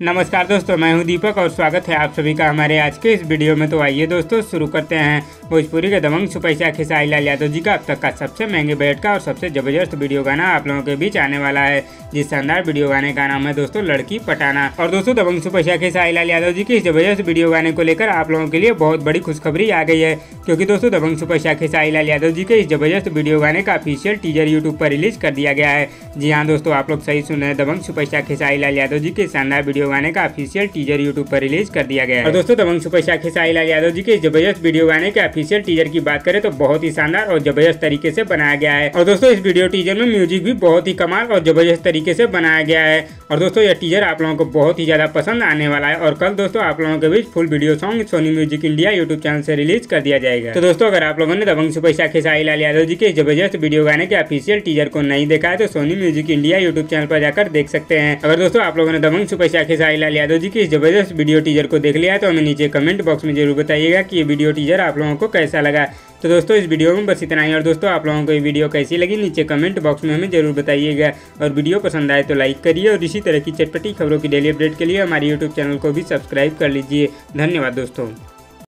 नमस्कार दोस्तों, मैं हूँ दीपक और स्वागत है आप सभी का हमारे आज के इस वीडियो में। तो आइए दोस्तों, शुरू करते हैं। भोजपुरी के दबंग सुपैसा खेसारी लाल यादव जी का अब तक का सबसे महँगे बजट का और सबसे ज़बरदस्त वीडियो गाना आप लोगों के बीच आने वाला है, जिस शानदार वीडियो गाने का नाम है दोस्तों, लड़की पटाना। और दोस्तों, दबंग सुपैसा खेसारी लाल यादव जी के इस ज़बरदस्त वीडियो गाने को लेकर आप लोगों के लिए बहुत बड़ी खुशखबरी आ गई है, क्योंकि दोस्तों, दबंग सुपैसा खेसारी लाल यादव जी के इस ज़बरदस्त वीडियो गाने का ऑफिशियल टीजर यूट्यूब पर रिलीज़ कर दिया गया है। जी हाँ दोस्तों, आप लोग सही सुन रहे हैं। दबंग सुपैसा खेसारी लाल यादव जी के शानदार वीडियो गाने का ऑफिशियल टीजर यूट्यूब पर रिलीज़ कर दिया गया है। और दोस्तों, दबंग सुपैसा खेसारी लाल यादव जी के ज़बरदस्त वीडियो गाने के ऑफिशियल टीजर की बात करें तो बहुत ही शानदार और ज़बरदस्त तरीके से बनाया गया है। और दोस्तों, इस वीडियो टीजर में म्यूज़िक भी बहुत ही कमाल और ज़बरदस्त तरीके से बनाया गया है। और दोस्तों, यह टीजर आप लोगों को बहुत ही ज़्यादा पसंद आने वाला है। और कल दोस्तों, आप लोगों के बीच full video song Sony music India YouTube channel से रिलीज़ कर दिया जाएगा। तो दोस्तों, अगर आप लोगों ने दबंग सुपैसा खेसारी लाल यादव जी के ज़बरदस्त वीडियो गाने के ऑफिशियल टीजर को नहीं देखा है तो Sony music India YouTube channel पर जाकर देख सकते हैं। अगर दोस्तों, आप लोगों ने दबंग सुपैसा खेसारी लाल यादव जी की इस ज़बरदस्त वीडियो टीजर को देख लिया तो हमें नीचे कमेंट बॉक्स में ज़रूर बताइएगा कि ये वीडियो टीजर आप लोगों को कैसा लगा। तो दोस्तों, इस वीडियो में बस इतना ही, और दोस्तों, आप लोगों को ये वीडियो कैसी लगी, नीचे कमेंट बॉक्स में हमें ज़रूर बताइएगा। और वीडियो पसंद आए तो लाइक करिए, और इसी तरह की चटपटी खबरों की डेली अपडेट के लिए हमारे यूट्यूब चैनल को भी सब्सक्राइब कर लीजिए। धन्यवाद दोस्तों।